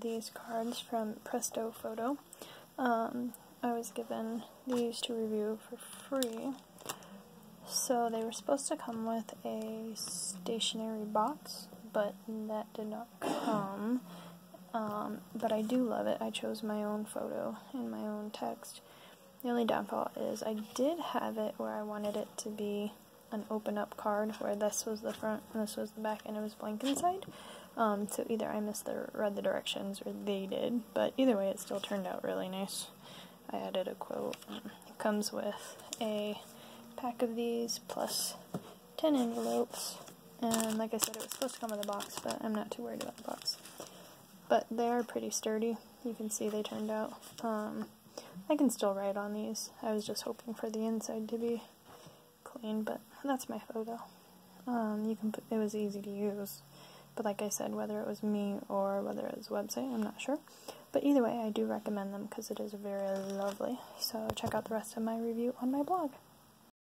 these cards from Presto Photo. Um, I was given these to review for free. So they were supposed to come with a stationery box, but that did not come. Um, but I do love it. I chose my own photo and my own text. The only downfall is I did have it where I wanted it to be an open up card where this was the front and this was the back and it was blank inside. Um, so either I missed the read the directions or they did, but either way it still turned out really nice. I added a quote. It comes with a pack of these plus 10 envelopes and like I said it was supposed to come with a box but I'm not too worried about the box. But they are pretty sturdy. You can see they turned out. Um, I can still write on these. I was just hoping for the inside to be clean, but that's my photo. Um, you can put, it was easy to use, but like I said, whether it was me or whether it was a website, I'm not sure. But either way, I do recommend them because it is very lovely. So check out the rest of my review on my blog.